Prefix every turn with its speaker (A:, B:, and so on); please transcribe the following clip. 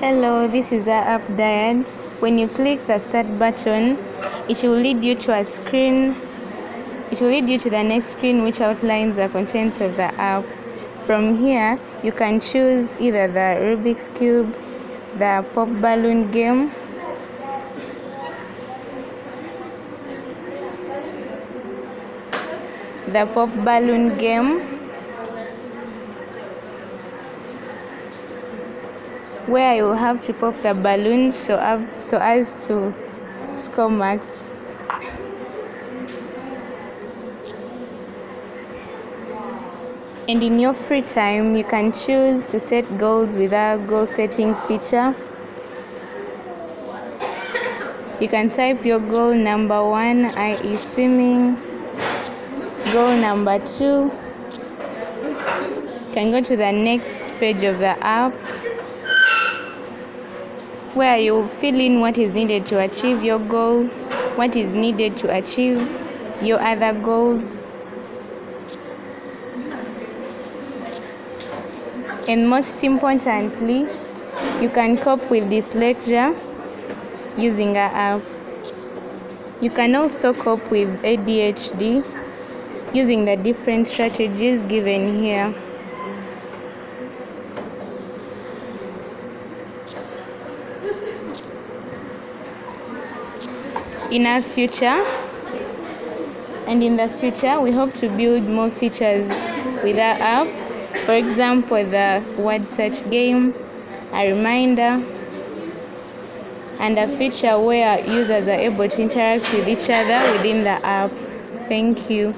A: Hello, this is app DyAdd. When you click the start button, it will lead you to a screen. It will lead you to the next screen which outlines the contents of the app. From here, you can choose either the Rubik's Cube, the Pop Balloon game, the Pop Balloon game, where you will have to pop the balloon so, av- so as to score marks. And in your free time, you can choose to set goals with our goal setting feature. You can type your goal number one, i.e., swimming, goal number two. You can go to the next page of the app where you fill in what is needed to achieve your goal, what is needed to achieve your other goals. And most importantly, you can cope with dyslexia using our app. You can also cope with ADHD using the different strategies given here. In our future, and in the future, we hope to build more features with our app. For example, the word search game, a reminder, and a feature where users are able to interact with each other within the app. Thank you.